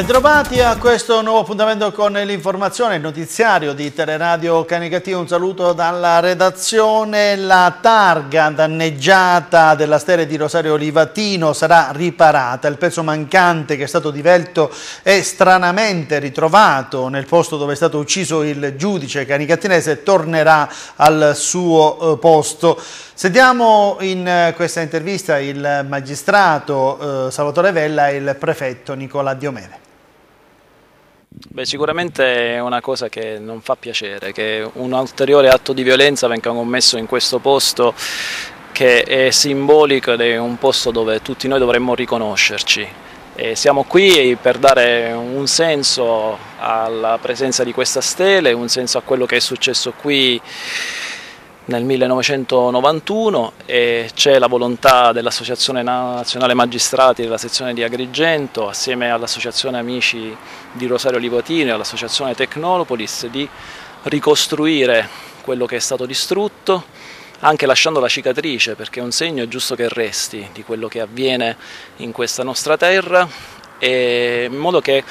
Bentrovati a questo nuovo appuntamento con l'informazione, il notiziario di Teleradio Canicatia. Un saluto dalla redazione. La targa danneggiata della stele di Rosario Livatino sarà riparata. Il pezzo mancante che è stato divelto è stranamente ritrovato nel posto dove è stato ucciso il giudice canicatinese tornerà al suo eh, posto. Sentiamo in eh, questa intervista il magistrato eh, Salvatore Vella e il prefetto Nicola Diomede. Beh, sicuramente è una cosa che non fa piacere, che un ulteriore atto di violenza venga commesso in questo posto che è simbolico ed è un posto dove tutti noi dovremmo riconoscerci. E siamo qui per dare un senso alla presenza di questa stele, un senso a quello che è successo qui nel 1991 e c'è la volontà dell'Associazione Nazionale Magistrati della sezione di Agrigento assieme all'Associazione Amici di Rosario Livotino e all'Associazione Tecnopolis di ricostruire quello che è stato distrutto anche lasciando la cicatrice perché un segno è giusto che resti di quello che avviene in questa nostra terra in modo che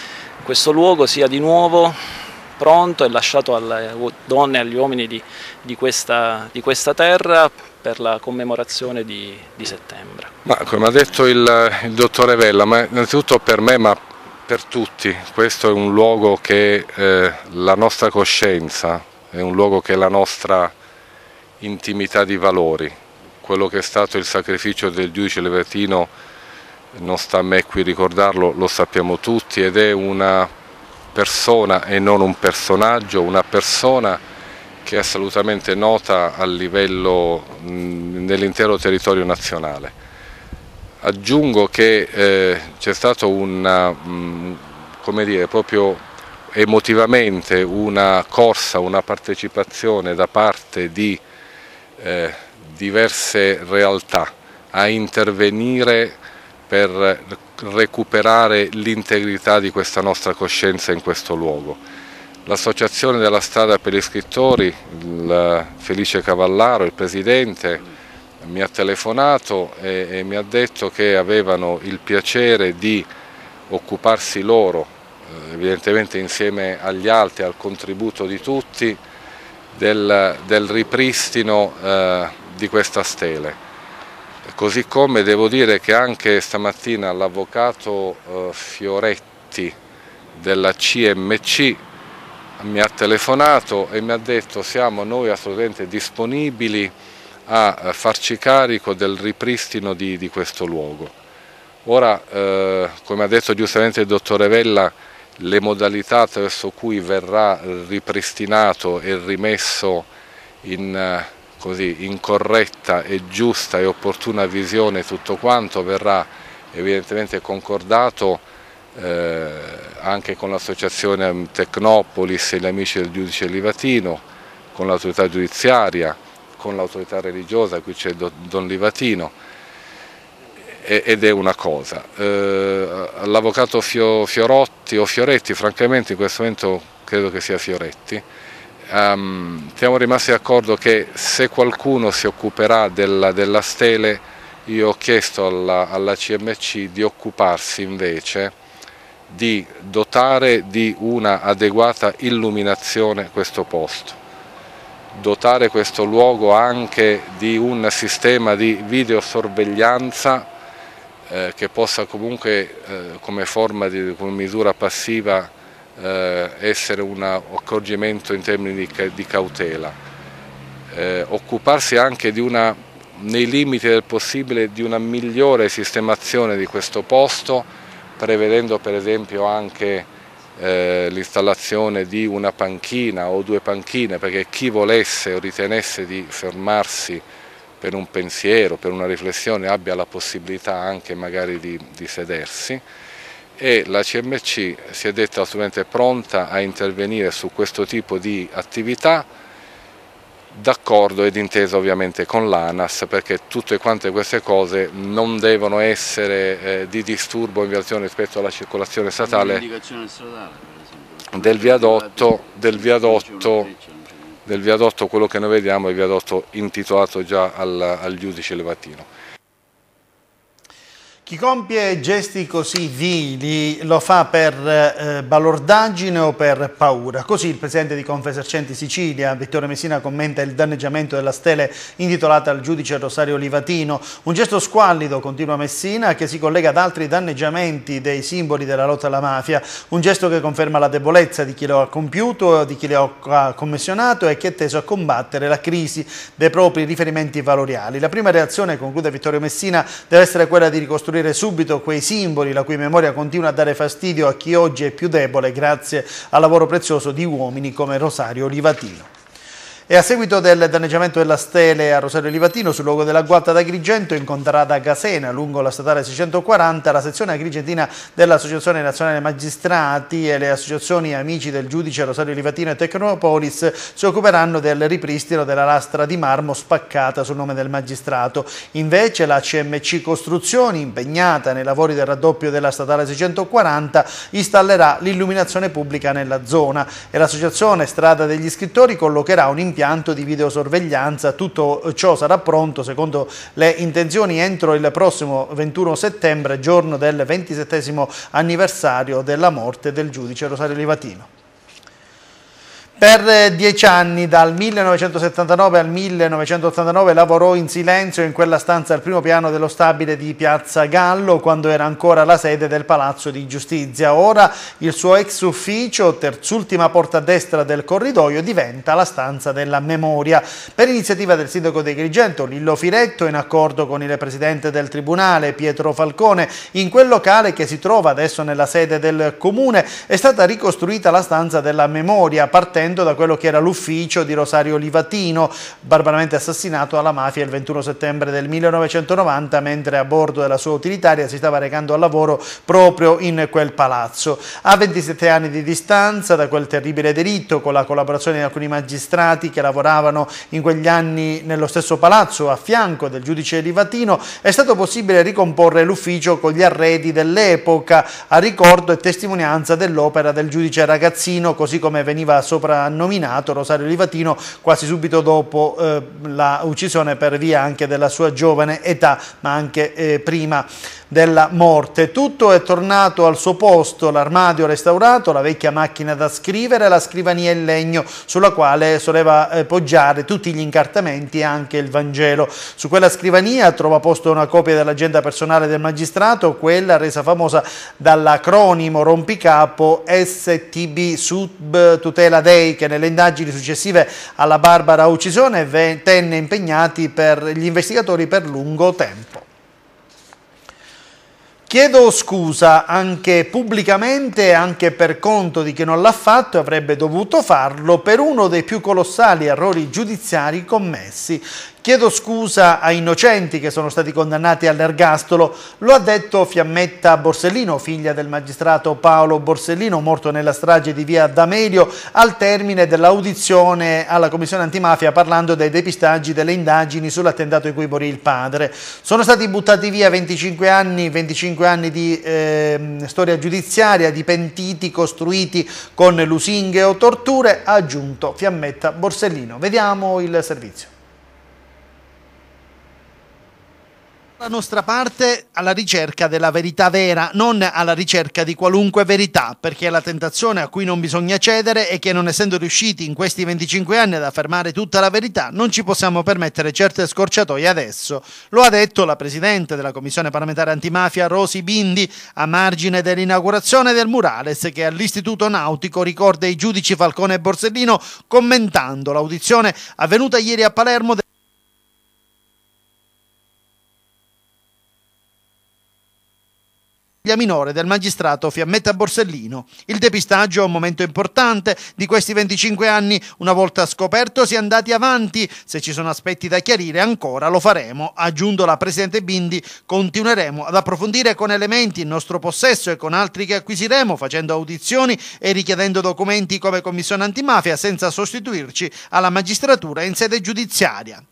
questo luogo sia di nuovo pronto e lasciato alle donne e agli uomini di, di, questa, di questa, terra per la commemorazione di, di settembre. Ma, come ha detto il, il dottore Vella, innanzitutto per me ma per tutti, questo è un luogo che eh, la nostra coscienza, è un luogo che la nostra intimità di valori, quello che è stato il sacrificio del giudice Levertino non sta a me qui ricordarlo, lo sappiamo tutti ed è una persona e non un personaggio, una persona che è assolutamente nota a livello nell'intero territorio nazionale. Aggiungo che eh, c'è stato una, come dire, proprio emotivamente una corsa, una partecipazione da parte di eh, diverse realtà a intervenire per recuperare l'integrità di questa nostra coscienza in questo luogo. L'associazione della strada per gli scrittori, il Felice Cavallaro, il presidente, mi ha telefonato e, e mi ha detto che avevano il piacere di occuparsi loro, eh, evidentemente insieme agli altri, al contributo di tutti, del, del ripristino eh, di questa stele Così come devo dire che anche stamattina l'avvocato eh, Fioretti della CMC mi ha telefonato e mi ha detto siamo noi assolutamente disponibili a eh, farci carico del ripristino di, di questo luogo. Ora, eh, come ha detto giustamente il dottore Vella, le modalità attraverso cui verrà ripristinato e rimesso in eh, così in corretta e giusta e opportuna visione tutto quanto verrà evidentemente concordato eh, anche con l'associazione Tecnopolis e gli amici del giudice Livatino, con l'autorità giudiziaria, con l'autorità religiosa, qui c'è Don Livatino, ed è una cosa. Eh, L'avvocato Fiorotti o Fioretti, francamente in questo momento credo che sia Fioretti, um, siamo rimasti d'accordo che se qualcuno si occuperà della, della stele, io ho chiesto alla, alla CMC di occuparsi invece di dotare di una adeguata illuminazione questo posto, dotare questo luogo anche di un sistema di videosorveglianza eh, che possa comunque eh, come forma di come misura passiva essere un accorgimento in termini di, cautela, eh, occuparsi anche una, nei limiti del possibile di una migliore sistemazione di questo posto, prevedendo per esempio anche eh, l'installazione di una panchina o due panchine, perché chi volesse o ritenesse di fermarsi per un pensiero, per una riflessione, abbia la possibilità anche magari di, di sedersi e la CMC si è detta assolutamente pronta a intervenire su questo tipo di attività d'accordo ed intesa ovviamente con l'ANAS perché tutte quante queste cose non devono essere eh, di disturbo in violazione rispetto alla circolazione statale del viadotto, del viadotto, del viadotto, quello che noi vediamo è il viadotto intitolato già al, al giudice Levatino. Chi compie gesti così vili lo fa per eh, balordaggine o per paura. Così il presidente di Confesercenti Sicilia, Vittorio Messina, commenta il danneggiamento della stele intitolata al giudice Rosario Livatino. Un gesto squallido, continua Messina, che si collega ad altri danneggiamenti dei simboli della lotta alla mafia. Un gesto che conferma la debolezza di chi lo ha compiuto, di chi lo ha commissionato e che è teso a combattere la crisi dei propri riferimenti valoriali. La prima reazione, conclude Vittorio Messina, deve essere quella di ricostruire scoprire subito quei simboli la cui memoria continua a dare fastidio a chi oggi è più debole grazie al lavoro prezioso di uomini come Rosario Livatino. E a seguito del danneggiamento della stele a Rosario Livatino sul luogo dell'agguatta d'Agrigento incontrata a Gasena lungo la statale 640 la sezione agrigentina dell'Associazione Nazionale Magistrati e le associazioni amici del giudice Rosario Livatino e Tecnopolis si occuperanno del ripristino della lastra di marmo spaccata sul nome del magistrato. Invece la CMC Costruzioni, impegnata nei lavori del raddoppio della statale 640, installerà l'illuminazione pubblica nella zona e l'associazione Strada degli Scrittori collocherà un impianto impianto di videosorveglianza. Tutto ciò sarà pronto, secondo le intenzioni, entro il prossimo 21 settembre, giorno del 27 anniversario della morte del giudice Rosario Livatino. Per dieci anni, dal 1979 al 1989, lavorò in silenzio in quella stanza al primo piano dello stabile di Piazza Gallo, quando era ancora la sede del Palazzo di Giustizia. Ora il suo ex ufficio, terzultima porta a destra del corridoio, diventa la stanza della memoria. Per iniziativa del sindaco di Agrigento, Lillo Firetto, in accordo con il presidente del Tribunale, Pietro Falcone, in quel locale che si trova adesso nella sede del Comune, è stata ricostruita la stanza della memoria, partendo partendo da quello che era l'ufficio di Rosario Livatino, barbaramente assassinato alla mafia il 21 settembre del 1990 mentre a bordo della sua utilitaria si stava recando al lavoro proprio in quel palazzo. A 27 anni di distanza da quel terribile delitto, con la collaborazione di alcuni magistrati che lavoravano in quegli anni nello stesso palazzo a fianco del giudice Livatino, è stato possibile ricomporre l'ufficio con gli arredi dell'epoca a ricordo e testimonianza dell'opera del giudice ragazzino, così come veniva sopra nominato Rosario Livatino quasi subito dopo eh, la uccisione per via anche della sua giovane età, ma anche eh, prima della morte. Tutto è tornato al suo posto, l'armadio restaurato, la vecchia macchina da scrivere, la scrivania in legno sulla quale soleva eh, poggiare tutti gli incartamenti e anche il Vangelo. Su quella scrivania trova posto una copia dell'agenda personale del magistrato, quella resa famosa dall'acronimo rompicapo STB Sub Tutela Dei che nelle indagini successive alla barbara uccisione tenne impegnati per gli investigatori per lungo tempo. Chiedo scusa anche pubblicamente anche per conto di chi non l'ha fatto e avrebbe dovuto farlo per uno dei più colossali errori giudiziari commessi. Chiedo scusa ai innocenti che sono stati condannati all'ergastolo, lo ha detto Fiammetta Borsellino, figlia del magistrato Paolo Borsellino, morto nella strage di via D'Amelio, al termine dell'audizione alla Commissione Antimafia parlando dei depistaggi delle indagini sull'attentato in cui morì il padre. Sono stati buttati via 25 anni, 25 anni di eh, storia giudiziaria, di pentiti costruiti con lusinghe o torture, ha aggiunto Fiammetta Borsellino. Vediamo il servizio. La nostra parte alla ricerca della verità vera, non alla ricerca di qualunque verità, perché la tentazione a cui non bisogna cedere è che non essendo riusciti in questi 25 anni ad affermare tutta la verità, non ci possiamo permettere certe scorciatoie adesso. Lo ha detto la Presidente della Commissione parlamentare antimafia Rosi Bindi a margine dell'inaugurazione del Murales che all'Istituto Nautico ricorda i giudici Falcone e Borsellino commentando l'audizione avvenuta ieri a Palermo figlia minore del magistrato Fiammetta Borsellino. Il depistaggio è un momento importante di questi 25 anni. Una volta scoperto si è andati avanti. Se ci sono aspetti da chiarire ancora lo faremo. Aggiunto la Presidente Bindi, continueremo ad approfondire con elementi in nostro possesso e con altri che acquisiremo facendo audizioni e richiedendo documenti come Commissione antimafia senza sostituirci alla magistratura in sede giudiziaria.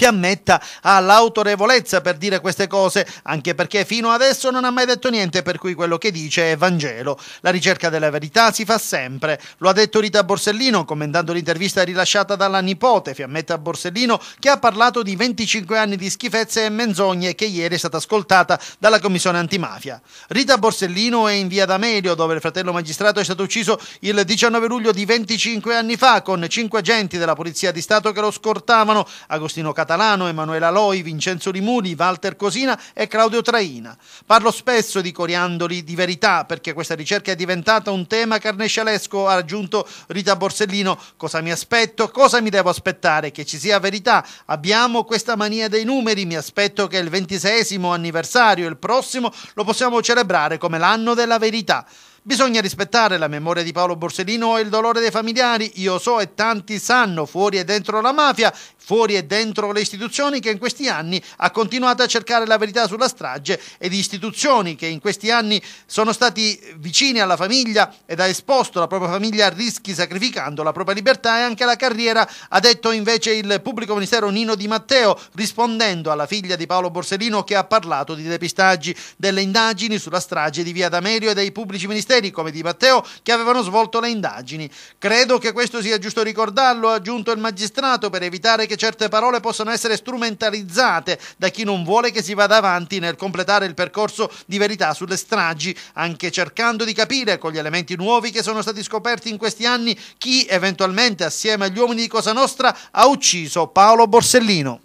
Fiammetta ha l'autorevolezza per dire queste cose, anche perché fino adesso non ha mai detto niente per cui quello che dice è Vangelo. La ricerca della verità si fa sempre. Lo ha detto Rita Borsellino commentando l'intervista rilasciata dalla nipote Fiammetta Borsellino che ha parlato di 25 anni di schifezze e menzogne che ieri è stata ascoltata dalla commissione antimafia. Rita Borsellino è in via D'Amelio dove il fratello magistrato è stato ucciso il 19 luglio di 25 anni fa con cinque agenti della Polizia di Stato che lo scortavano, Agostino Catalano, Emanuela Loi, Vincenzo Rimuni, Walter Cosina e Claudio Traina. Parlo spesso di coriandoli di verità perché questa ricerca è diventata un tema carnescialesco, ha aggiunto Rita Borsellino. Cosa mi aspetto? Cosa mi devo aspettare? Che ci sia verità. Abbiamo questa mania dei numeri, mi aspetto che il ventisesimo anniversario, il prossimo, lo possiamo celebrare come l'anno della verità. Bisogna rispettare la memoria di Paolo Borsellino e il dolore dei familiari. Io so e tanti sanno, fuori e dentro la mafia, fuori e dentro le istituzioni, che in questi anni ha continuato a cercare la verità sulla strage e di istituzioni che in questi anni sono stati vicini alla famiglia ed ha esposto la propria famiglia a rischi sacrificando la propria libertà e anche la carriera, ha detto invece il pubblico ministero Nino Di Matteo, rispondendo alla figlia di Paolo Borsellino che ha parlato di depistaggi delle indagini sulla strage di Via D'Amelio e dei pubblici ministeri ministeri come Di Matteo che avevano svolto le indagini. Credo che questo sia giusto ricordarlo, ha aggiunto il magistrato, per evitare che certe parole possano essere strumentalizzate da chi non vuole che si vada avanti nel completare il percorso di verità sulle stragi, anche cercando di capire con gli elementi nuovi che sono stati scoperti in questi anni chi eventualmente assieme agli uomini di Cosa Nostra ha ucciso Paolo Borsellino.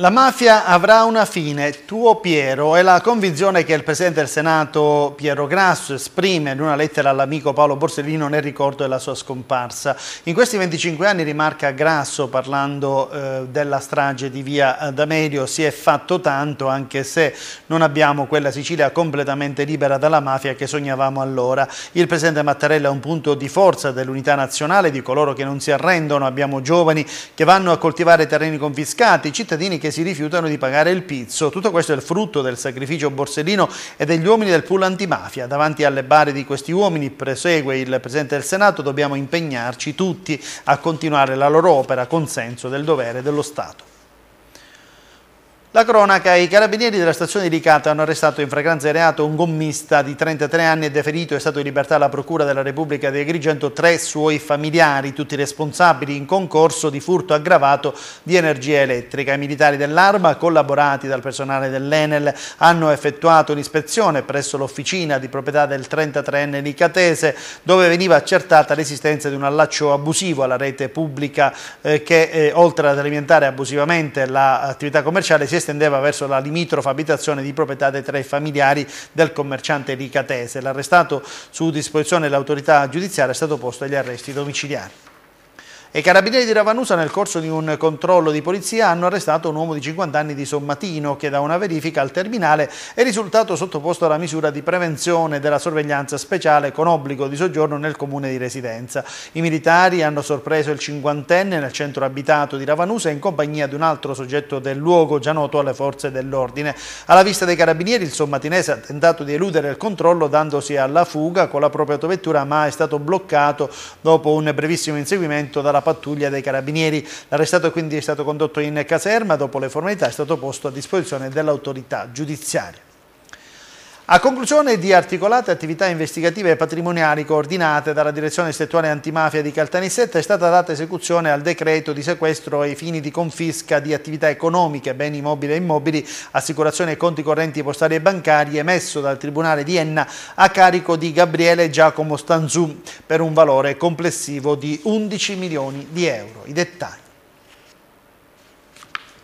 La mafia avrà una fine, tuo Piero, è la convinzione che il Presidente del Senato Piero Grasso esprime in una lettera all'amico Paolo Borsellino nel ricordo della sua scomparsa. In questi 25 anni, rimarca Grasso, parlando eh, della strage di via D'Amelio, si è fatto tanto anche se non abbiamo quella Sicilia completamente libera dalla mafia che sognavamo allora. Il Presidente Mattarella è un punto di forza dell'unità nazionale, di coloro che non si arrendono, abbiamo giovani che vanno a coltivare terreni confiscati, cittadini che che si rifiutano di pagare il pizzo. Tutto questo è il frutto del sacrificio borsellino e degli uomini del pool antimafia. Davanti alle bare di questi uomini, prosegue il Presidente del Senato, dobbiamo impegnarci tutti a continuare la loro opera con senso del dovere dello Stato. La cronaca, i carabinieri della stazione di Licata hanno arrestato in fragranza di reato un gommista di 33 anni e deferito è stato in libertà alla Procura della Repubblica di Agrigento tre suoi familiari, tutti responsabili in concorso di furto aggravato di energia elettrica. I militari dell'Arma, collaborati dal personale dell'Enel, hanno effettuato un'ispezione presso l'officina di proprietà del 33enne licatese dove veniva accertata l'esistenza di un allaccio abusivo alla rete pubblica eh, che eh, oltre ad alimentare abusivamente l'attività commerciale si estendeva verso la limitrofa abitazione di proprietà dei tre familiari del commerciante ricatese. L'arrestato su disposizione dell'autorità giudiziaria è stato posto agli arresti domiciliari. I carabinieri di Ravanusa nel corso di un controllo di polizia hanno arrestato un uomo di 50 anni di Sommatino che da una verifica al terminale è risultato sottoposto alla misura di prevenzione della sorveglianza speciale con obbligo di soggiorno nel comune di residenza. I militari hanno sorpreso il cinquantenne nel centro abitato di Ravanusa in compagnia di un altro soggetto del luogo già noto alle forze dell'ordine. Alla vista dei carabinieri il sommatinese ha tentato di eludere il controllo dandosi alla fuga con la propria autovettura ma è stato bloccato dopo un brevissimo inseguimento dalla dalla pattuglia dei carabinieri. L'arrestato quindi è stato condotto in caserma, dopo le formalità è stato posto a disposizione dell'autorità giudiziaria. A conclusione di articolate attività investigative e patrimoniali coordinate dalla Direzione Distrettuale Antimafia di Caltanissetta è stata data esecuzione al decreto di sequestro ai fini di confisca di attività economiche, beni mobili e immobili, assicurazioni e conti correnti postali e bancari emesso dal Tribunale di Enna a carico di Gabriele Giacomo Stanzù per un valore complessivo di 11 milioni di euro. I dettagli.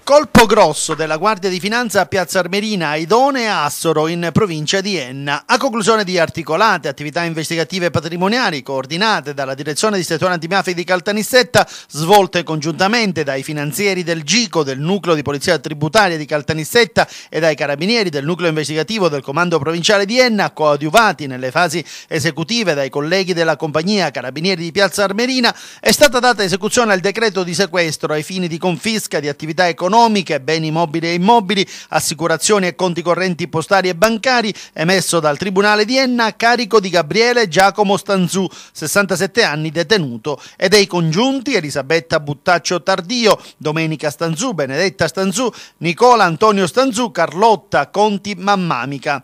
Colpo grosso della Guardia di Finanza a Piazza Armerina, Aidone e Assoro in provincia di Enna. A conclusione di articolate attività investigative patrimoniali coordinate dalla Direzione Distrettuale Antimafia di Caltanissetta, svolte congiuntamente dai finanzieri del GICO, del Nucleo di Polizia Tributaria di Caltanissetta e dai carabinieri del Nucleo Investigativo del Comando Provinciale di Enna, coadiuvati nelle fasi esecutive dai colleghi della compagnia Carabinieri di Piazza Armerina, è stata data esecuzione al decreto di sequestro ai fini di confisca di attività economiche economiche, beni mobili e immobili, assicurazioni e conti correnti postali e bancari, emesso dal Tribunale di Enna a carico di Gabriele Giacomo Stanzù, 67 anni detenuto, e dei congiunti Elisabetta Buttaccio Tardio, Domenica Stanzù, Benedetta Stanzù, Nicola Antonio Stanzù, Carlotta Conti Mammamica.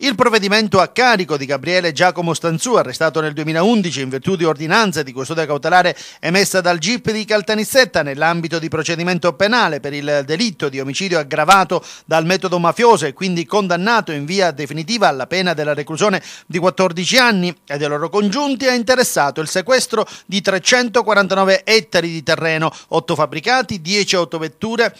Il provvedimento a carico di Gabriele Giacomo Stanzù, arrestato nel 2011 in virtù di ordinanza di custodia cautelare emessa dal GIP di Caltanissetta nell'ambito di procedimento penale per il delitto di omicidio aggravato dal metodo mafioso e quindi condannato in via definitiva alla pena della reclusione di 14 anni e dei loro congiunti, ha interessato il sequestro di 349 ettari di terreno, 8 fabbricati, 10 autovetture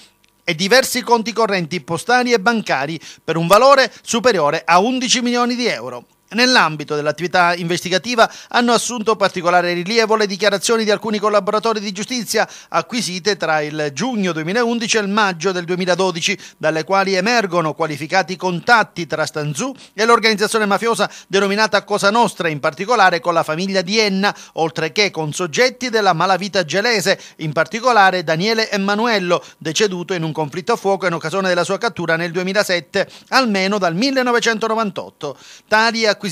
e diversi conti correnti postali e bancari per un valore superiore a 11 milioni di euro. Nell'ambito dell'attività investigativa hanno assunto particolare rilievo le dichiarazioni di alcuni collaboratori di giustizia acquisite tra il giugno 2011 e il maggio del 2012, dalle quali emergono qualificati contatti tra Stanzù e l'organizzazione mafiosa denominata Cosa Nostra, in particolare con la famiglia di Enna, oltre che con soggetti della malavita gelese, in particolare Daniele Emanuello, deceduto in un conflitto a fuoco in occasione della sua cattura nel 2007, almeno dal 1998. Tali acquisizioni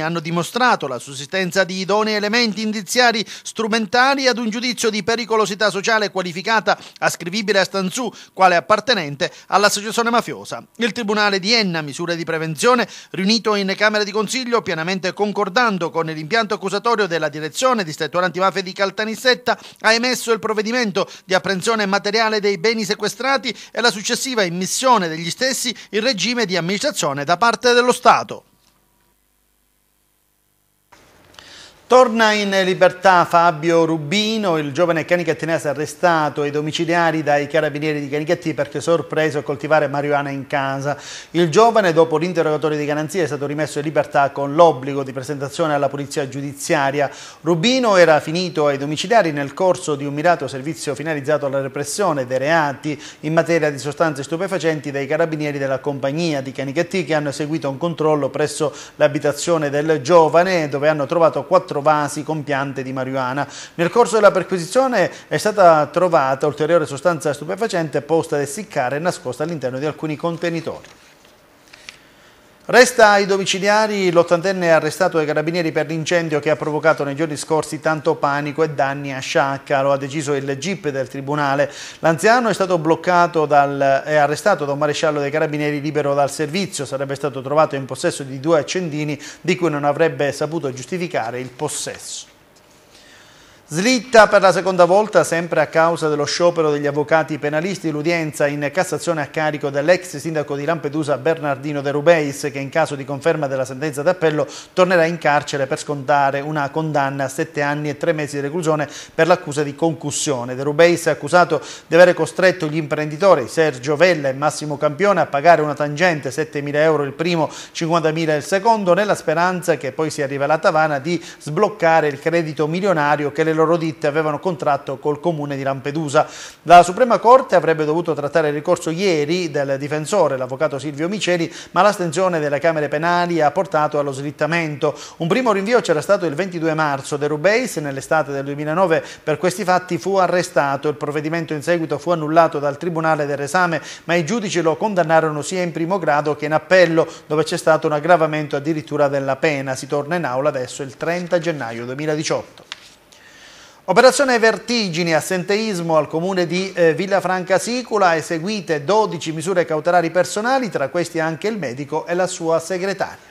hanno dimostrato la sussistenza di idonei elementi indiziari strumentali ad un giudizio di pericolosità sociale qualificata ascrivibile a Stanzù quale appartenente all'associazione mafiosa. Il Tribunale di Enna, misure di prevenzione, riunito in Camera di Consiglio, pienamente concordando con l'impianto accusatorio della direzione distrettuale antimafia di Caltanissetta, ha emesso il provvedimento di apprensione materiale dei beni sequestrati e la successiva immissione degli stessi in regime di amministrazione da parte dello Stato. Torna in libertà Fabio Rubino, il giovane canicattinese arrestato ai domiciliari dai carabinieri di Canichetti perché sorpreso a coltivare marijuana in casa. Il giovane, dopo l'interrogatorio di garanzia, è stato rimesso in libertà con l'obbligo di presentazione alla polizia giudiziaria. Rubino era finito ai domiciliari nel corso di un mirato servizio finalizzato alla repressione dei reati in materia di sostanze stupefacenti dai carabinieri della compagnia di Canichetti che hanno eseguito un controllo presso l'abitazione del giovane dove hanno trovato quattro quattro vasi con piante di marijuana. Nel corso della perquisizione è stata trovata ulteriore sostanza stupefacente posta ad essiccare e nascosta all'interno di alcuni contenitori. Resta ai domiciliari l'ottantenne arrestato dai carabinieri per l'incendio che ha provocato nei giorni scorsi tanto panico e danni a Sciacca, lo ha deciso il GIP del Tribunale. L'anziano è stato bloccato dal, e arrestato da un maresciallo dei carabinieri libero dal servizio, sarebbe stato trovato in possesso di due accendini di cui non avrebbe saputo giustificare il possesso. Slitta per la seconda volta, sempre a causa dello sciopero degli avvocati penalisti, l'udienza in Cassazione a carico dell'ex sindaco di Lampedusa Bernardino De Rubeis, che in caso di conferma della sentenza d'appello tornerà in carcere per scontare una condanna a sette anni e tre mesi di reclusione per l'accusa di concussione. De Rubeis è accusato di aver costretto gli imprenditori Sergio Vella e Massimo Campione a pagare una tangente 7.000 euro il primo, 50.000 il secondo, nella speranza che poi sia rivelata vana di sbloccare il credito milionario che le loro ditte avevano contratto col comune di Lampedusa. La Suprema Corte avrebbe dovuto trattare il ricorso ieri del difensore, l'avvocato Silvio Miceli, ma l'astensione delle Camere Penali ha portato allo slittamento. Un primo rinvio c'era stato il 22 marzo. De Rubeis, nell'estate del 2009, per questi fatti fu arrestato. Il provvedimento in seguito fu annullato dal Tribunale dell'esame, ma i giudici lo condannarono sia in primo grado che in appello, dove c'è stato un aggravamento addirittura della pena. Si torna in aula adesso il 30 gennaio 2018. Operazione Vertigini, assenteismo al comune di eh, Villafranca Sicula, eseguite 12 misure cautelari personali, tra questi anche il medico e la sua segretaria.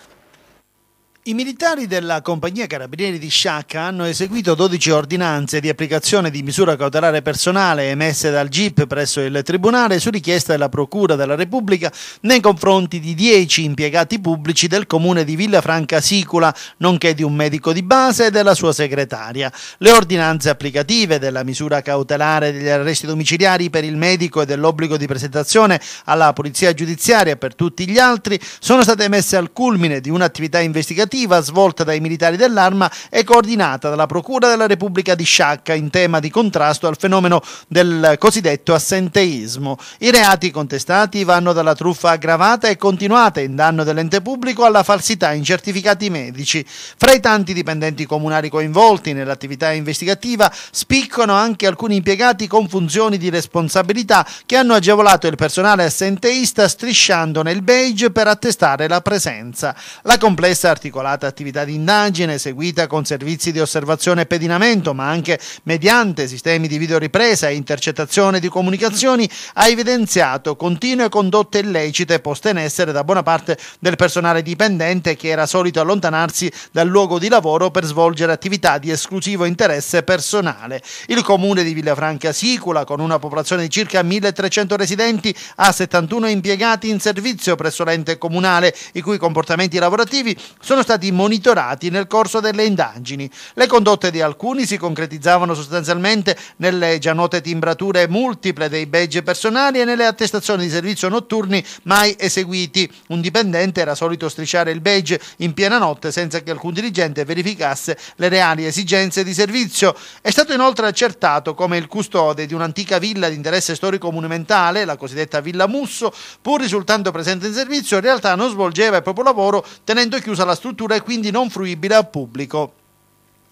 I militari della compagnia carabinieri di Sciacca hanno eseguito 12 ordinanze di applicazione di misura cautelare personale emesse dal GIP presso il Tribunale su richiesta della Procura della Repubblica nei confronti di 10 impiegati pubblici del comune di Villafranca Sicula, nonché di un medico di base e della sua segretaria. Le ordinanze applicative della misura cautelare degli arresti domiciliari per il medico e dell'obbligo di presentazione alla polizia giudiziaria per tutti gli altri sono state emesse al culmine di un'attività investigativa investigativa svolta dai militari dell'arma e coordinata dalla Procura della Repubblica di Sciacca in tema di contrasto al fenomeno del cosiddetto assenteismo. I reati contestati vanno dalla truffa aggravata e continuata in danno dell'ente pubblico alla falsità in certificati medici. Fra i tanti dipendenti comunali coinvolti nell'attività investigativa spiccano anche alcuni impiegati con funzioni di responsabilità che hanno agevolato il personale assenteista strisciando nel beige per attestare la presenza. La complessa articolata attività di indagine eseguita con servizi di osservazione e pedinamento, ma anche mediante sistemi di videoripresa e intercettazione di comunicazioni, ha evidenziato continue condotte illecite poste in essere da buona parte del personale dipendente che era solito allontanarsi dal luogo di lavoro per svolgere attività di esclusivo interesse personale. Il comune di Villafranca Sicula, con una popolazione di circa 1300 residenti, ha 71 impiegati in servizio presso l'ente comunale, i cui comportamenti lavorativi sono stati monitorati nel corso delle indagini. Le condotte di alcuni si concretizzavano sostanzialmente nelle già note timbrature multiple dei badge personali e nelle attestazioni di servizio notturni mai eseguiti. Un dipendente era solito strisciare il badge in piena notte senza che alcun dirigente verificasse le reali esigenze di servizio. È stato inoltre accertato come il custode di un'antica villa di interesse storico monumentale, la cosiddetta Villa Musso, pur risultando presente in servizio, in realtà non svolgeva il proprio lavoro tenendo chiusa la struttura e quindi non fruibile al pubblico.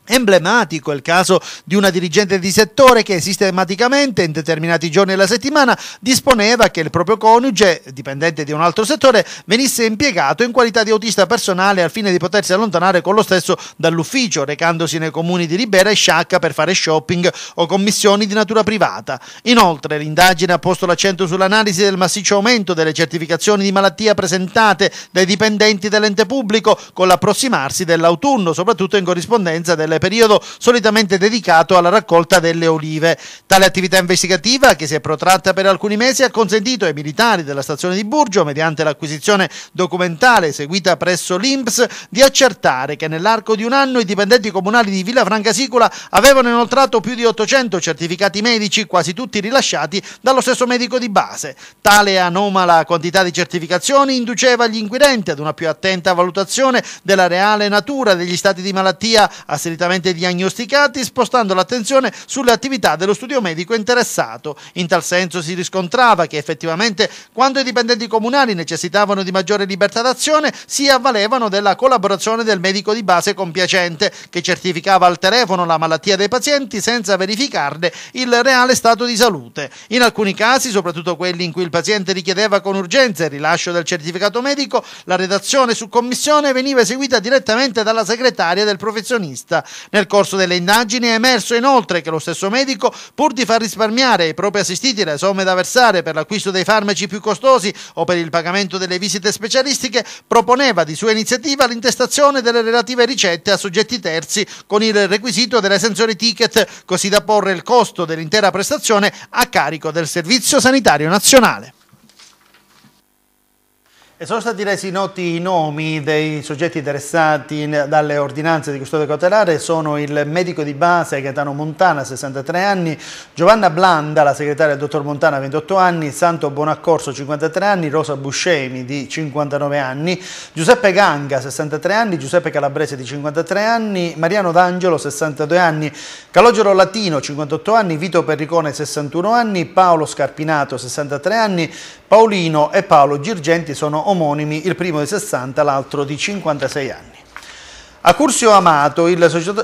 Emblematico è il caso di una dirigente di settore che sistematicamente in determinati giorni della settimana disponeva che il proprio coniuge, dipendente di un altro settore, venisse impiegato in qualità di autista personale al fine di potersi allontanare con lo stesso dall'ufficio, recandosi nei comuni di Ribera e Sciacca per fare shopping o commissioni di natura privata. Inoltre l'indagine ha posto l'accento sull'analisi del massiccio aumento delle certificazioni di malattia presentate dai dipendenti dell'ente pubblico con l'approssimarsi dell'autunno, soprattutto in corrispondenza delle periodo solitamente dedicato alla raccolta delle olive. Tale attività investigativa, che si è protratta per alcuni mesi, ha consentito ai militari della stazione di Burgio, mediante l'acquisizione documentale eseguita presso l'INPS, di accertare che nell'arco di un anno i dipendenti comunali di Villa Francasicola avevano inoltrato più di 800 certificati medici, quasi tutti rilasciati dallo stesso medico di base. Tale anomala quantità di certificazioni induceva gli inquirenti ad una più attenta valutazione della reale natura degli stati di malattia asseritamente correttamente diagnosticati, spostando l'attenzione sulle attività dello studio medico interessato. In tal senso si riscontrava che effettivamente quando i dipendenti comunali necessitavano di maggiore libertà d'azione si avvalevano della collaborazione del medico di base compiacente che certificava al telefono la malattia dei pazienti senza verificarne il reale stato di salute. In alcuni casi, soprattutto quelli in cui il paziente richiedeva con urgenza il rilascio del certificato medico, la redazione su commissione veniva eseguita direttamente dalla segretaria del professionista. Nel corso delle indagini è emerso inoltre che lo stesso medico, pur di far risparmiare ai propri assistiti le somme da versare per l'acquisto dei farmaci più costosi o per il pagamento delle visite specialistiche, proponeva di sua iniziativa l'intestazione delle relative ricette a soggetti terzi con il requisito dell'esenzione ticket, così da porre il costo dell'intera prestazione a carico del Servizio Sanitario Nazionale. E sono stati resi noti i nomi dei soggetti interessati dalle ordinanze di custodia cautelare, sono il medico di base Gaetano Montana, 63 anni, Giovanna Blanda, la segretaria del dottor Montana, 28 anni, Santo Bonaccorso, 53 anni, Rosa Buscemi, di 59 anni, Giuseppe Ganga, 63 anni, Giuseppe Calabrese, di 53 anni, Mariano D'Angelo, 62 anni, Calogero Latino, 58 anni, Vito Perricone, 61 anni, Paolo Scarpinato, 63 anni, Paolino e Paolo Girgenti sono omonimi, il primo di 60, l'altro di 56 anni. A Curzio Amato, il,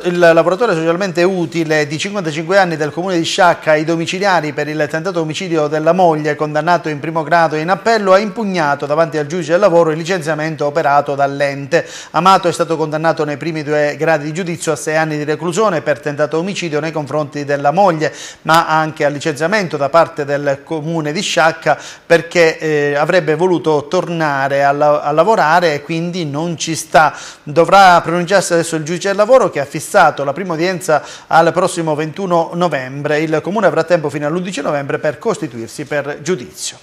il, lavoratore socialmente utile di 55 anni del comune di Sciacca, i domiciliari per il tentato omicidio della moglie, condannato in primo grado e in appello, ha impugnato davanti al giudice del lavoro il licenziamento operato dall'ente. Amato è stato condannato nei primi due gradi di giudizio a sei anni di reclusione per tentato omicidio nei confronti della moglie, ma anche al licenziamento da parte del comune di Sciacca perché eh, avrebbe voluto tornare a, a lavorare e quindi non ci sta. Dovrà pronunciare pronunciasse adesso il giudice del lavoro che ha fissato la prima udienza al prossimo 21 novembre. Il Comune avrà tempo fino all'11 novembre per costituirsi per giudizio.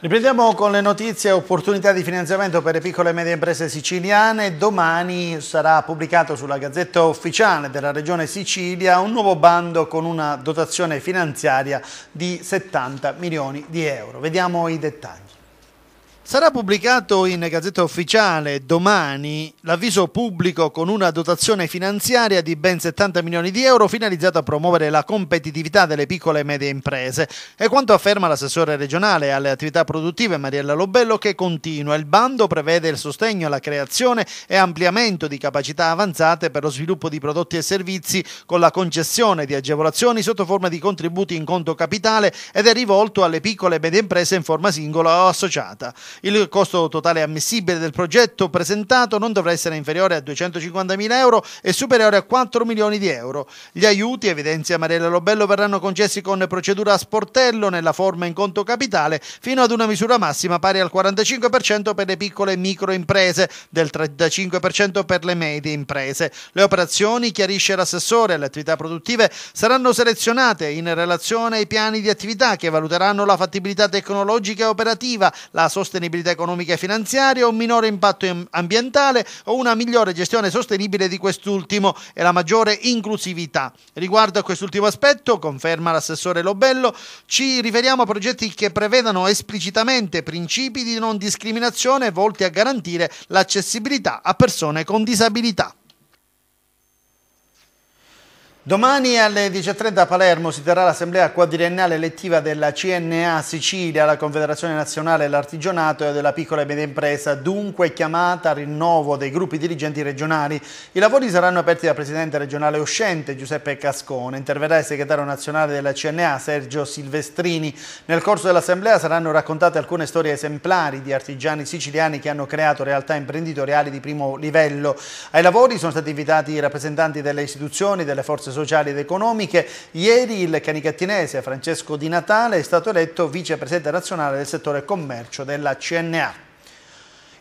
Riprendiamo con le notizie opportunità di finanziamento per le piccole e medie imprese siciliane. Domani sarà pubblicato sulla Gazzetta Ufficiale della Regione Sicilia un nuovo bando con una dotazione finanziaria di 70 milioni di euro. Vediamo i dettagli. Sarà pubblicato in Gazzetta Ufficiale domani l'avviso pubblico con una dotazione finanziaria di ben 70 milioni di euro finalizzato a promuovere la competitività delle piccole e medie imprese. E quanto afferma l'assessore regionale alle attività produttive Mariella Lobello che continua. Il bando prevede il sostegno alla creazione e ampliamento di capacità avanzate per lo sviluppo di prodotti e servizi con la concessione di agevolazioni sotto forma di contributi in conto capitale ed è rivolto alle piccole e medie imprese in forma singola o associata. Il costo totale ammissibile del progetto presentato non dovrà essere inferiore a 250.000 euro e superiore a 4 milioni di euro. Gli aiuti, evidenzia Mariella Lobello, verranno concessi con procedura a sportello nella forma in conto capitale fino ad una misura massima pari al 45% per le piccole e micro imprese, del 35% per le medie imprese. Le operazioni, chiarisce l'assessore alle attività produttive, saranno selezionate in relazione ai piani di attività che valuteranno la fattibilità tecnologica e operativa, la sostenibilità sostenibilità economica e finanziaria, un minore impatto ambientale o una migliore gestione sostenibile di quest'ultimo e la maggiore inclusività. Riguardo a quest'ultimo aspetto, conferma l'assessore Lobello, ci riferiamo a progetti che prevedano esplicitamente principi di non discriminazione volti a garantire l'accessibilità a persone con disabilità. Domani alle 10.30 a Palermo si terrà l'assemblea quadriennale elettiva della CNA Sicilia, la Confederazione Nazionale dell'Artigianato e della Piccola e Media Impresa, dunque chiamata a rinnovo dei gruppi dirigenti regionali. I lavori saranno aperti dal Presidente regionale uscente Giuseppe Cascone. Interverrà il segretario nazionale della CNA Sergio Silvestrini. Nel corso dell'assemblea saranno raccontate alcune storie esemplari di artigiani siciliani che hanno creato realtà imprenditoriali di primo livello. Ai lavori sono stati invitati i rappresentanti delle istituzioni, delle forze sociali sociali ed economiche. Ieri il canicattinese Francesco Di Natale è stato eletto vicepresidente nazionale del settore commercio della CNA.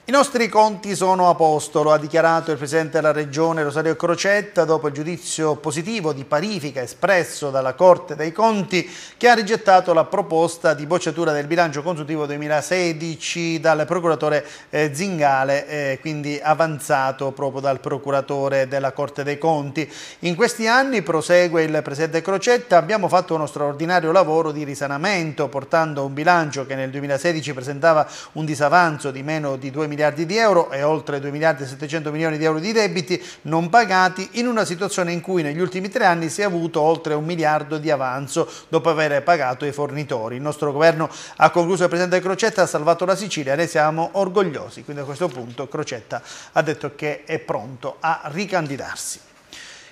I nostri conti sono a posto, lo ha dichiarato il Presidente della Regione Rosario Crocetta dopo il giudizio positivo di parifica espresso dalla Corte dei Conti che ha rigettato la proposta di bocciatura del bilancio consultivo 2016 dal procuratore eh, Zingale, eh, quindi avanzato proprio dal procuratore della Corte dei Conti. In questi anni, prosegue il Presidente Crocetta, abbiamo fatto uno straordinario lavoro di risanamento portando un bilancio che nel 2016 presentava un disavanzo di meno di 2 milioni miliardi di euro e oltre 2 miliardi e 700 milioni di euro di debiti non pagati in una situazione in cui negli ultimi tre anni si è avuto oltre un miliardo di avanzo dopo aver pagato i fornitori. Il nostro governo ha concluso il Presidente Crocetta, ha salvato la Sicilia, ne siamo orgogliosi. Quindi a questo punto Crocetta ha detto che è pronto a ricandidarsi.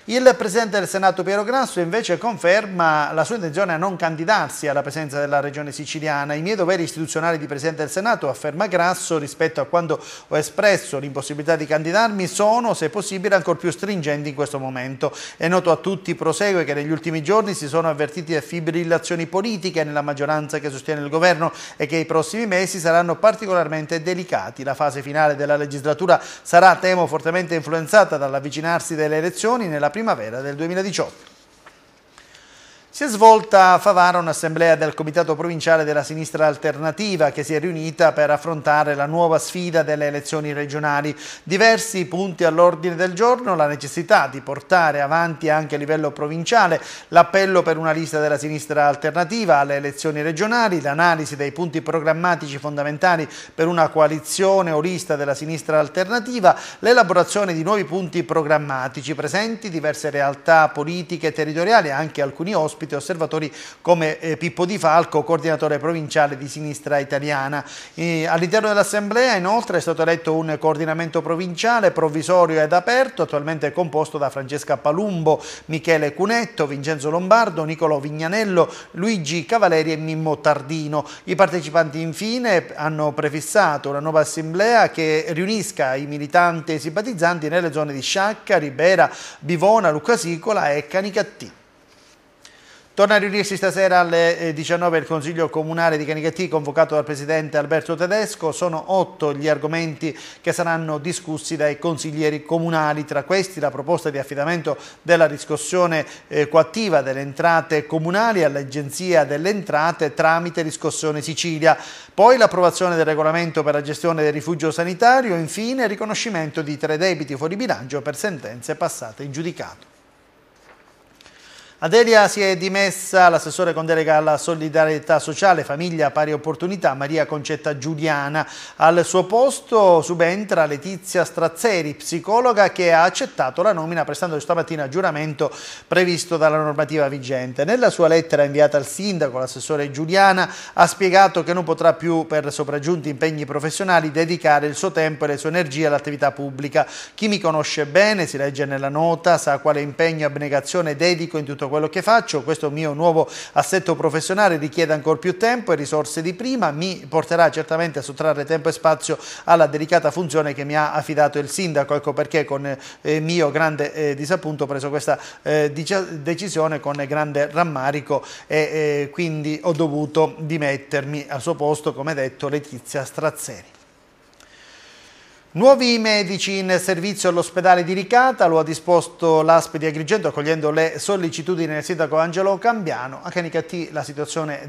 Il Presidente del Senato Piero Grasso invece conferma la sua intenzione a non candidarsi alla presenza della Regione siciliana. I miei doveri istituzionali di Presidente del Senato, afferma Grasso, rispetto a quando ho espresso l'impossibilità di candidarmi, sono, se possibile, ancora più stringenti in questo momento. È noto a tutti, prosegue, che negli ultimi giorni si sono avvertiti fibrillazioni politiche nella maggioranza che sostiene il governo e che i prossimi mesi saranno particolarmente delicati. La fase finale della legislatura sarà, temo, fortemente influenzata dall'avvicinarsi delle elezioni nella primavera del 2018. Si è svolta a Favara un'assemblea del Comitato Provinciale della Sinistra Alternativa che si è riunita per affrontare la nuova sfida delle elezioni regionali. Diversi punti all'ordine del giorno, la necessità di portare avanti anche a livello provinciale l'appello per una lista della Sinistra Alternativa alle elezioni regionali, l'analisi dei punti programmatici fondamentali per una coalizione o lista della Sinistra Alternativa, l'elaborazione di nuovi punti programmatici presenti, diverse realtà politiche e territoriali, anche alcuni ospiti ospite osservatori come eh, Pippo Di Falco, coordinatore provinciale di Sinistra Italiana. all'interno dell'Assemblea inoltre è stato eletto un coordinamento provinciale provvisorio ed aperto, attualmente composto da Francesca Palumbo, Michele Cunetto, Vincenzo Lombardo, Nicolo Vignanello, Luigi Cavaleri e Mimmo Tardino. I partecipanti infine hanno prefissato una nuova assemblea che riunisca i militanti e i simpatizzanti nelle zone di Sciacca, Ribera, Bivona, Lucasicola e Canicattì. Torna a riunirsi stasera alle 19 eh, il Consiglio Comunale di Canicattì convocato dal Presidente Alberto Tedesco. Sono otto gli argomenti che saranno discussi dai consiglieri comunali. Tra questi la proposta di affidamento della riscossione eh, coattiva delle entrate comunali all'Agenzia delle Entrate tramite Riscossione Sicilia. Poi l'approvazione del regolamento per la gestione del rifugio sanitario. Infine il riconoscimento di tre debiti fuori bilancio per sentenze passate in giudicato. Adelia si è dimessa, l'assessore con delega alla solidarietà sociale, famiglia, pari opportunità, Maria Concetta Giuliana. Al suo posto subentra Letizia Strazzeri, psicologa che ha accettato la nomina prestando stamattina giuramento previsto dalla normativa vigente. Nella sua lettera inviata al sindaco, l'assessore Giuliana ha spiegato che non potrà più per sopraggiunti impegni professionali dedicare il suo tempo e le sue energie all'attività pubblica. Chi mi conosce bene, si legge nella nota, sa quale impegno e abnegazione dedico in tutto quello che faccio. Questo mio nuovo assetto professionale richiede ancora più tempo e risorse di prima, mi porterà certamente a sottrarre tempo e spazio alla delicata funzione che mi ha affidato il sindaco. Ecco perché con eh, mio grande eh, disappunto ho preso questa eh, decisione con grande rammarico e eh, quindi ho dovuto dimettermi al suo posto, come detto, Letizia Strazzeri. Nuovi medici in servizio all'ospedale di Ricata, lo ha disposto l'ASP di Agrigento accogliendo le sollecitudini del sindaco Angelo Cambiano. A Canicattì la situazione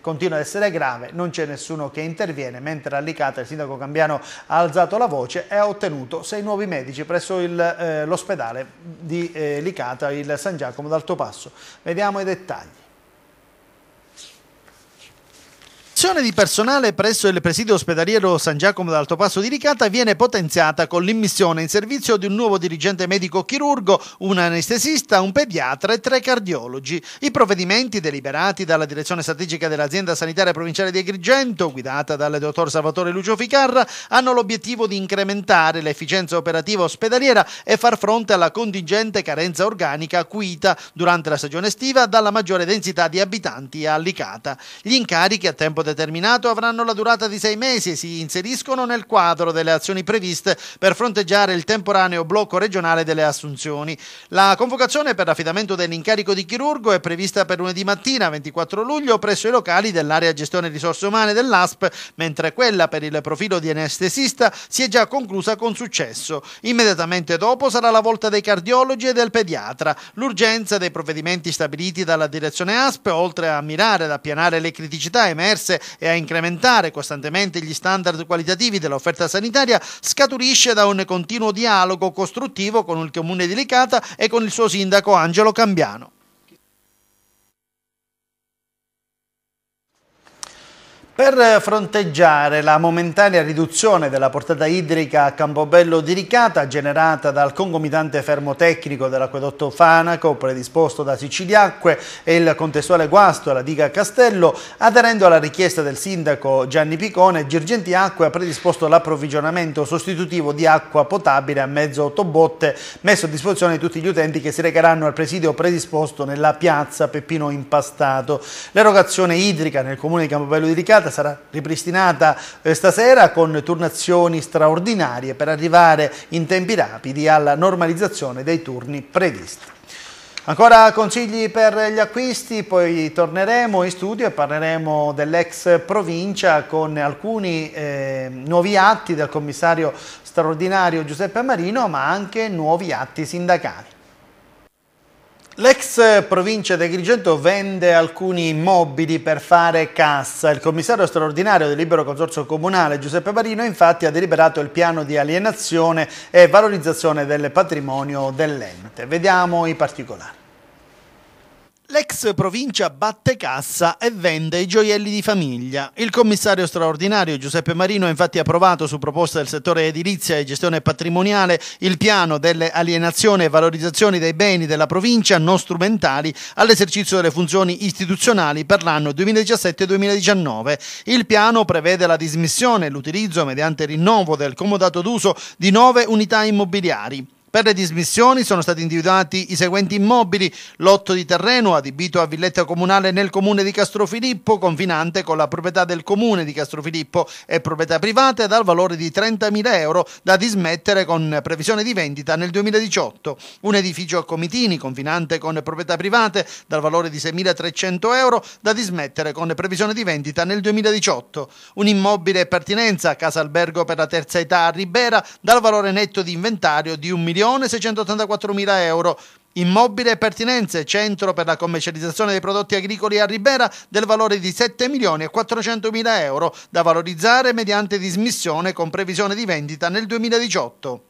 continua ad essere grave, non c'è nessuno che interviene, mentre a Licata il sindaco Cambiano ha alzato la voce e ha ottenuto sei nuovi medici presso eh, l'ospedale di eh, Licata, il San Giacomo d'Altopasso. Vediamo i dettagli. L'azione di personale presso il presidio ospedaliero San Giacomo d'Altopasso di Ricata viene potenziata con l'immissione in servizio di un nuovo dirigente medico-chirurgo, un anestesista, un pediatra e tre cardiologi. I provvedimenti deliberati dalla direzione strategica dell'azienda sanitaria provinciale di Agrigento, guidata dal dottor Salvatore Lucio Ficarra, hanno l'obiettivo di incrementare l'efficienza operativa ospedaliera e far fronte alla contingente carenza organica acuita durante la stagione estiva dalla maggiore densità di abitanti a Licata. Gli incarichi a tempo determinato determinato avranno la durata di sei mesi e si inseriscono nel quadro delle azioni previste per fronteggiare il temporaneo blocco regionale delle assunzioni. La convocazione per l'affidamento dell'incarico di chirurgo è prevista per lunedì mattina 24 luglio presso i locali dell'area gestione risorse umane dell'ASP, mentre quella per il profilo di anestesista si è già conclusa con successo. Immediatamente dopo sarà la volta dei cardiologi e del pediatra. L'urgenza dei provvedimenti stabiliti dalla direzione ASP, oltre a mirare ad appianare le criticità emerse e a incrementare costantemente gli standard qualitativi dell'offerta sanitaria scaturisce da un continuo dialogo costruttivo con il comune di Licata e con il suo sindaco Angelo Cambiano. Per fronteggiare la momentanea riduzione della portata idrica a Campobello di Ricata generata dal concomitante fermo tecnico dell'acquedotto Fanaco predisposto da Siciliacque e il contestuale guasto alla diga Castello, aderendo alla richiesta del sindaco Gianni Picone, Girgenti Acque ha predisposto l'approvvigionamento sostitutivo di acqua potabile a mezzo autobotte messo a disposizione di tutti gli utenti che si recheranno al presidio predisposto nella piazza Peppino Impastato. L'erogazione idrica nel comune di Campobello di Ricata sarà ripristinata eh, stasera con turnazioni straordinarie per arrivare in tempi rapidi alla normalizzazione dei turni previsti. Ancora consigli per gli acquisti, poi torneremo in studio e parleremo dell'ex provincia con alcuni eh, nuovi atti del commissario straordinario Giuseppe Marino ma anche nuovi atti sindacali. L'ex provincia di Agrigento vende alcuni immobili per fare cassa. Il commissario straordinario del libero consorzio comunale Giuseppe Marino infatti ha deliberato il piano di alienazione e valorizzazione del patrimonio dell'ente. Vediamo i particolari. L'ex provincia batte cassa e vende i gioielli di famiglia. Il commissario straordinario Giuseppe Marino ha infatti approvato su proposta del settore edilizia e gestione patrimoniale il piano delle alienazioni e valorizzazioni dei beni della provincia non strumentali all'esercizio delle funzioni istituzionali per l'anno 2017-2019. Il piano prevede la dismissione e l'utilizzo mediante rinnovo del comodato d'uso di nove unità immobiliari. Per le dismissioni sono stati individuati i seguenti immobili, l'otto di terreno adibito a villetta comunale nel comune di Castrofilippo, confinante con la proprietà del comune di Castrofilippo e proprietà private dal valore di 30.000 euro da dismettere con previsione di vendita nel 2018. Un edificio a Comitini, confinante con proprietà private dal valore di 6.300 euro da dismettere con previsione di vendita nel 2018. Un immobile pertinenza casa albergo per la terza età a Ribera dal valore netto di inventario di 1 milione 1.684.000 euro. Immobile e pertinenze, centro per la commercializzazione dei prodotti agricoli a Ribera del valore di 7 milioni e 400 mila euro da valorizzare mediante dismissione con previsione di vendita nel 2018.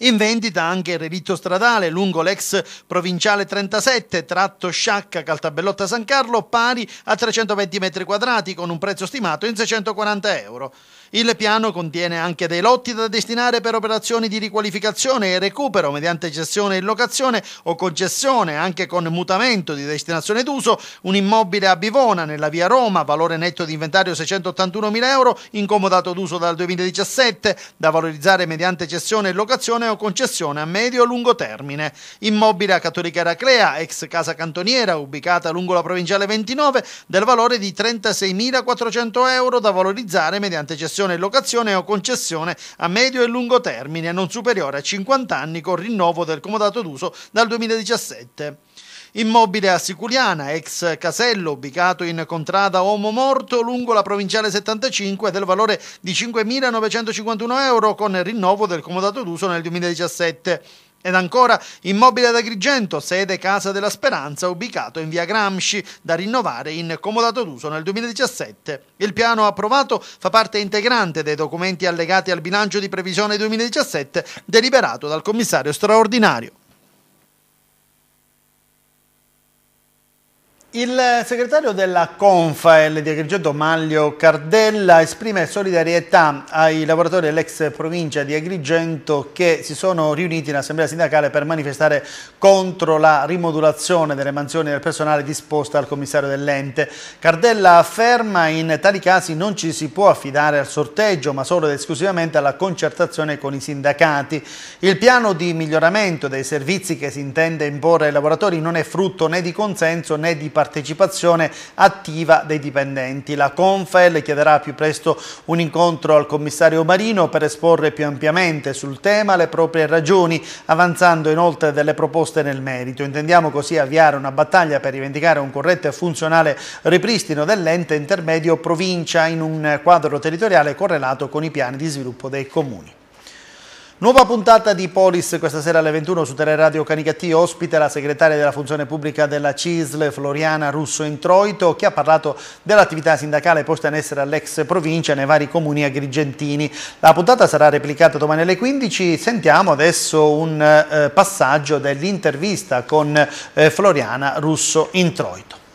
In vendita anche il relitto stradale lungo l'ex provinciale 37, tratto Sciacca Caltabellotta San Carlo, pari a 320 metri quadrati con un prezzo stimato in 640 euro. Il piano contiene anche dei lotti da destinare per operazioni di riqualificazione e recupero mediante gestione in locazione o concessione anche con mutamento di destinazione d'uso, un immobile a Bivona nella via Roma, valore netto di inventario 681.000 euro, incomodato d'uso dal 2017, da valorizzare mediante cessione e locazione o concessione a medio o lungo termine. Immobile a Cattolica Eraclea, ex casa cantoniera, ubicata lungo la provinciale 29, del valore di 36.400 euro da valorizzare mediante cessione cessione, locazione o concessione a medio e lungo termine non superiore a 50 anni con rinnovo del comodato d'uso dal 2017. Immobile a Siculiana, ex casello ubicato in contrada Uomo Morto lungo la provinciale 75 del valore di 5.951 euro con rinnovo del comodato d'uso nel 2017. Ed ancora immobile ad Agrigento, sede Casa della Speranza, ubicato in via Gramsci, da rinnovare in comodato d'uso nel 2017. Il piano approvato fa parte integrante dei documenti allegati al bilancio di previsione 2017 deliberato dal commissario straordinario. Il segretario della Confael di Agrigento Maglio Cardella esprime solidarietà ai lavoratori dell'ex provincia di Agrigento che si sono riuniti in assemblea sindacale per manifestare contro la rimodulazione delle mansioni del personale disposta al commissario dell'ente. Cardella afferma in tali casi non ci si può affidare al sorteggio ma solo ed esclusivamente alla concertazione con i sindacati. Il piano di miglioramento dei servizi che si intende imporre ai lavoratori non è frutto né di consenso né di partecipazione partecipazione attiva dei dipendenti. La Confel chiederà più presto un incontro al commissario Marino per esporre più ampiamente sul tema le proprie ragioni, avanzando inoltre delle proposte nel merito. Intendiamo così avviare una battaglia per rivendicare un corretto e funzionale ripristino dell'ente intermedio provincia in un quadro territoriale correlato con i piani di sviluppo dei comuni. Nuova puntata di Polis questa sera alle 21 su Teleradio Canicati, ospite la segretaria della funzione pubblica della CISL, Floriana Russo Introito, che ha parlato dell'attività sindacale posta in essere all'ex provincia nei vari comuni agrigentini. La puntata sarà replicata domani alle 15, sentiamo adesso un eh, passaggio dell'intervista con eh, Floriana Russo Introito.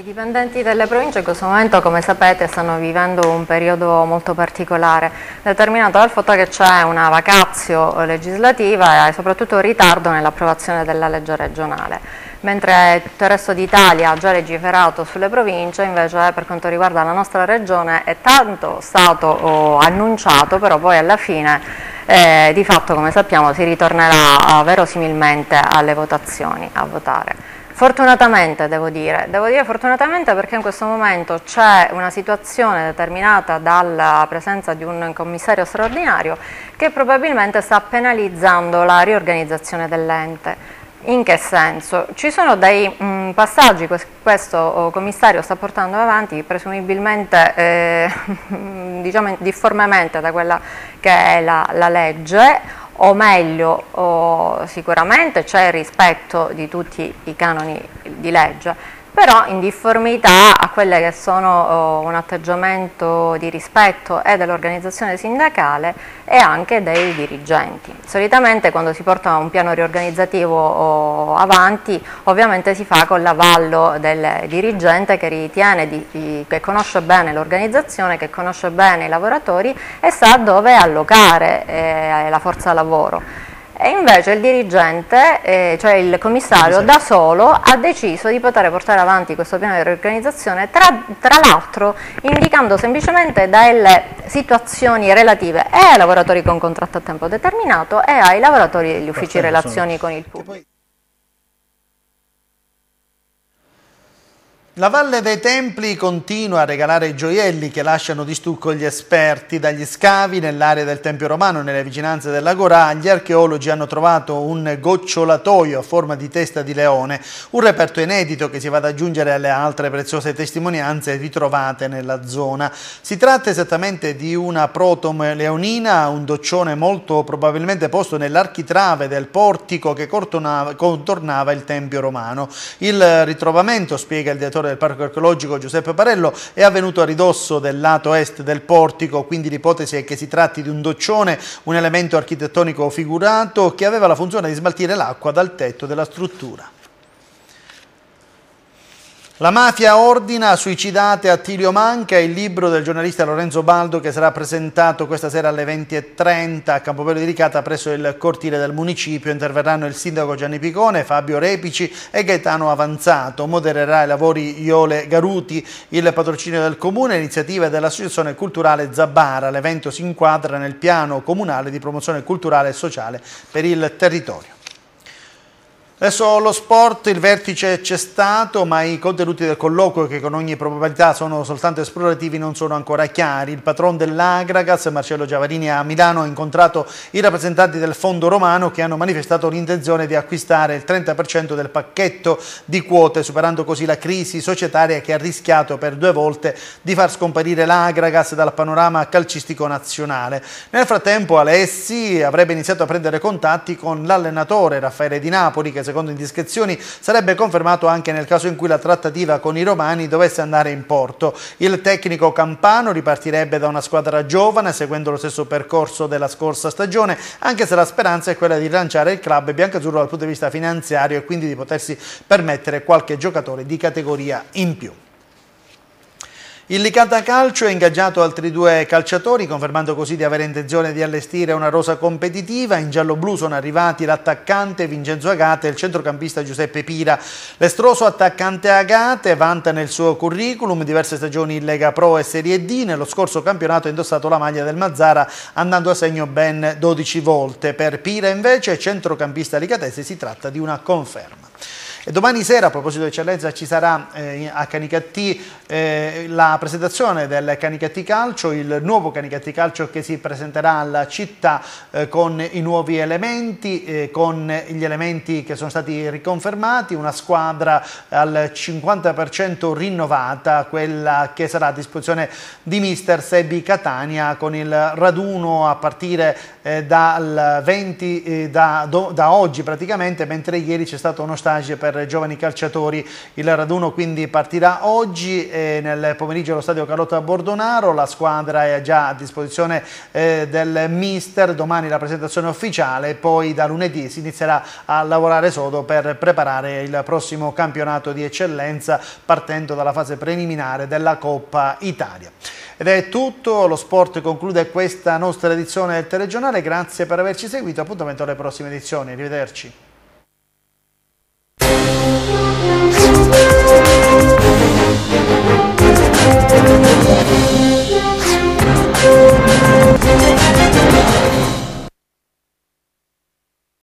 I dipendenti delle province in questo momento, come sapete, stanno vivendo un periodo molto particolare, determinato dal fatto che c'è una vacazio legislativa e soprattutto un ritardo nell'approvazione della legge regionale. Mentre tutto il resto d'Italia ha già legiferato sulle province, invece per quanto riguarda la nostra regione è tanto stato annunciato, però poi alla fine eh, di fatto, come sappiamo, si ritornerà eh, verosimilmente alle votazioni, a votare. Fortunatamente devo dire, devo dire fortunatamente perché in questo momento c'è una situazione determinata dalla presenza di un commissario straordinario che probabilmente sta penalizzando la riorganizzazione dell'ente. In che senso? Ci sono dei mh, mm, passaggi che questo oh, commissario sta portando avanti, presumibilmente eh, diciamo difformemente da quella che è la, la legge, o meglio o sicuramente c'è il rispetto di tutti i canoni di legge, però in difformità a quelle che sono oh, un atteggiamento di rispetto e dell'organizzazione sindacale e anche dei dirigenti. Solitamente quando si porta un piano riorganizzativo oh, avanti ovviamente si fa con l'avallo del dirigente che ritiene di, che conosce bene l'organizzazione, che conosce bene i lavoratori e sa dove allocare eh, la forza lavoro e invece il dirigente, eh, cioè il commissario da solo ha deciso di poter portare avanti questo piano di riorganizzazione tra, tra l'altro indicando semplicemente delle situazioni relative e ai lavoratori con contratto a tempo determinato e ai lavoratori degli uffici relazioni con il pubblico. La Valle dei Templi continua a regalare gioielli che lasciano di stucco gli esperti. Dagli scavi nell'area del Tempio Romano, nelle vicinanze dell'Agorà, gli archeologi hanno trovato un gocciolatoio a forma di testa di leone, un reperto inedito che si va ad aggiungere alle altre preziose testimonianze ritrovate nella zona. Si tratta esattamente di una protom leonina, un doccione molto probabilmente posto nell'architrave del portico che contornava il Tempio Romano. Il ritrovamento, spiega il direttore del Parco Archeologico Giuseppe Parello è avvenuto a ridosso del lato est del portico, quindi l'ipotesi è che si tratti di un doccione, un elemento architettonico figurato che aveva la funzione di smaltire l'acqua dal tetto della struttura. La mafia ordina suicidate Attilio Manca, il libro del giornalista Lorenzo Baldo che sarà presentato questa sera alle 20.30 a Campobello di Ricata presso il cortile del municipio. Interverranno il sindaco Gianni Picone, Fabio Repici e Gaetano Avanzato. Modererà i lavori Iole Garuti, il patrocinio del comune, iniziative dell'Associazione Culturale Zabara. L'evento si inquadra nel piano comunale di promozione culturale e sociale per il territorio. Adesso lo sport, il vertice c'è stato, ma i contenuti del colloquio, che con ogni probabilità sono soltanto esplorativi, non sono ancora chiari. Il patron dell'Agragas, Marcello Giavarini, a Milano ha incontrato i rappresentanti del fondo romano che hanno manifestato l'intenzione di acquistare il 30% del pacchetto di quote, superando così la crisi societaria che ha rischiato per due volte di far scomparire l'Agragas dal panorama calcistico nazionale. Nel frattempo Alessi avrebbe iniziato a prendere contatti con l'allenatore Raffaele Di Napoli, che secondo indiscrezioni, sarebbe confermato anche nel caso in cui la trattativa con i romani dovesse andare in porto. Il tecnico campano ripartirebbe da una squadra giovane, seguendo lo stesso percorso della scorsa stagione, anche se la speranza è quella di rilanciare il club biancazzurro dal punto di vista finanziario e quindi di potersi permettere qualche giocatore di categoria in più. Il Licata Calcio ha ingaggiato altri due calciatori, confermando così di avere intenzione di allestire una rosa competitiva. In giallo-blu sono arrivati l'attaccante Vincenzo Agate e il centrocampista Giuseppe Pira. L'estroso attaccante Agate vanta nel suo curriculum diverse stagioni in Lega Pro e Serie D. Nello scorso campionato ha indossato la maglia del Mazzara andando a segno ben 12 volte. Per Pira invece, centrocampista licatese, si tratta di una conferma. E domani sera, a proposito di eccellenza, ci sarà eh, a Canicattì eh, la presentazione del Canicattì Calcio, il nuovo Canicattì Calcio che si presenterà alla città eh, con i nuovi elementi, eh, con gli elementi che sono stati riconfermati, una squadra al 50% rinnovata, quella che sarà a disposizione di mister Sebi Catania con il raduno a partire eh, dal 20, eh, da, do, da oggi praticamente, mentre ieri c'è stato uno stage per per giovani calciatori. Il raduno quindi partirà oggi e nel pomeriggio allo stadio Carlotta Bordonaro. La squadra è già a disposizione eh, del mister. Domani la presentazione ufficiale, poi da lunedì si inizierà a lavorare sodo per preparare il prossimo campionato di eccellenza partendo dalla fase preliminare della Coppa Italia. Ed è tutto, lo sport conclude questa nostra edizione del telegiornale, grazie per averci seguito, appuntamento alle prossime edizioni, arrivederci.